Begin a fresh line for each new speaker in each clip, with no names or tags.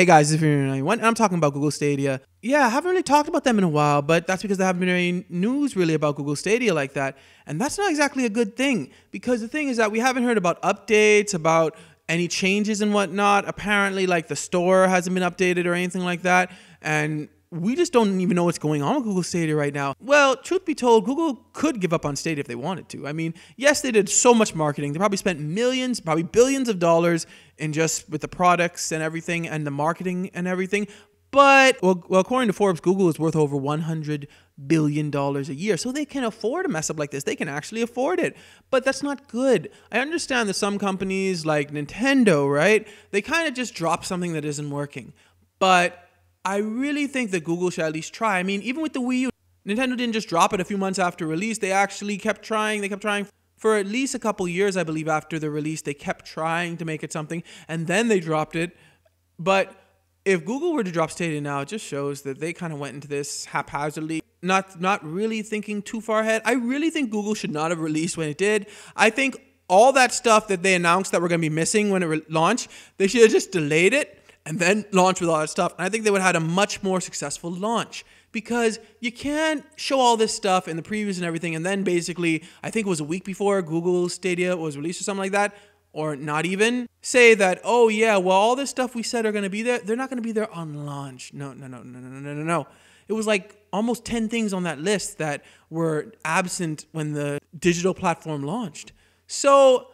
Hey guys, this is Video91, and I'm talking about Google Stadia. Yeah, I haven't really talked about them in a while, but that's because there haven't been any news really about Google Stadia like that. And that's not exactly a good thing, because the thing is that we haven't heard about updates, about any changes and whatnot. Apparently, like the store hasn't been updated or anything like that. And we just don't even know what's going on with Google Stadia right now. Well, truth be told, Google could give up on Stadia if they wanted to. I mean, yes, they did so much marketing. They probably spent millions, probably billions of dollars in just with the products and everything and the marketing and everything. But well, well, according to Forbes, Google is worth over 100 billion dollars a year, so they can afford a mess up like this. They can actually afford it, but that's not good. I understand that some companies like Nintendo, right? They kind of just drop something that isn't working, but I really think that Google should at least try. I mean, even with the Wii U, Nintendo didn't just drop it a few months after release. They actually kept trying. They kept trying for at least a couple years, I believe, after the release. They kept trying to make it something, and then they dropped it. But if Google were to drop Stadia now, it just shows that they kind of went into this haphazardly, not not really thinking too far ahead. I really think Google should not have released when it did. I think all that stuff that they announced that we're going to be missing when it launched, they should have just delayed it and then launch with all that stuff. And I think they would have had a much more successful launch because you can't show all this stuff in the previews and everything. And then basically, I think it was a week before Google Stadia was released or something like that, or not even say that, oh, yeah, well, all this stuff we said are going to be there, they're not going to be there on launch. No, no, no, no, no, no, no, no. It was like almost 10 things on that list that were absent when the digital platform launched. So,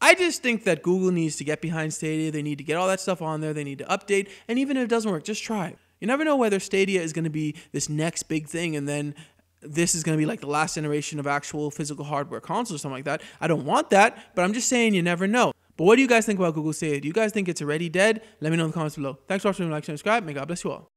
I just think that Google needs to get behind Stadia. They need to get all that stuff on there. They need to update. And even if it doesn't work, just try. You never know whether Stadia is going to be this next big thing and then this is going to be like the last generation of actual physical hardware consoles or something like that. I don't want that, but I'm just saying you never know. But what do you guys think about Google Stadia? Do you guys think it's already dead? Let me know in the comments below. Thanks for watching. Like, subscribe. May God bless you all.